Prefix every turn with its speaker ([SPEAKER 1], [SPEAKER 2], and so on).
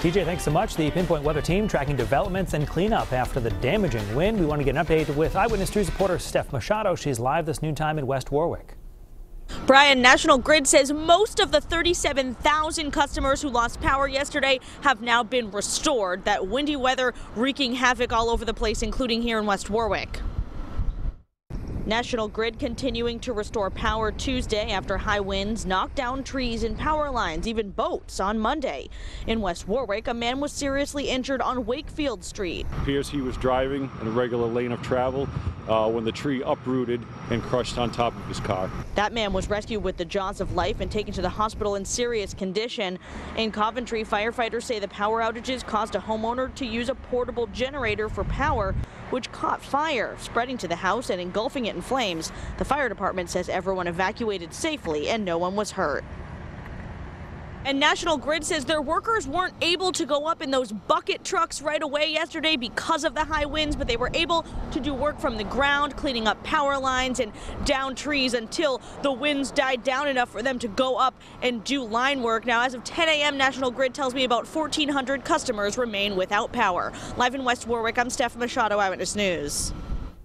[SPEAKER 1] TJ, thanks so much. The Pinpoint Weather Team tracking developments and cleanup after the damaging wind. We want to get an update with Eyewitness News reporter Steph Machado. She's live this noon time in West Warwick.
[SPEAKER 2] Brian, National Grid says most of the 37,000 customers who lost power yesterday have now been restored. That windy weather wreaking havoc all over the place, including here in West Warwick. National Grid continuing to restore power Tuesday after high winds knocked down trees and power lines, even boats on Monday. In West Warwick, a man was seriously injured on Wakefield Street.
[SPEAKER 3] Appears he was driving in a regular lane of travel uh, when the tree uprooted and crushed on top of his car.
[SPEAKER 2] That man was rescued with the jaws of life and taken to the hospital in serious condition. In Coventry, firefighters say the power outages caused a homeowner to use a portable generator for power, which caught fire, spreading to the house and engulfing it in flames. The fire department says everyone evacuated safely and no one was hurt. And National Grid says their workers weren't able to go up in those bucket trucks right away yesterday because of the high winds, but they were able to do work from the ground, cleaning up power lines and down trees until the winds died down enough for them to go up and do line work. Now, as of 10 a.m., National Grid tells me about 1,400 customers remain without power. Live in West Warwick, I'm Steph Machado, Eyewitness News.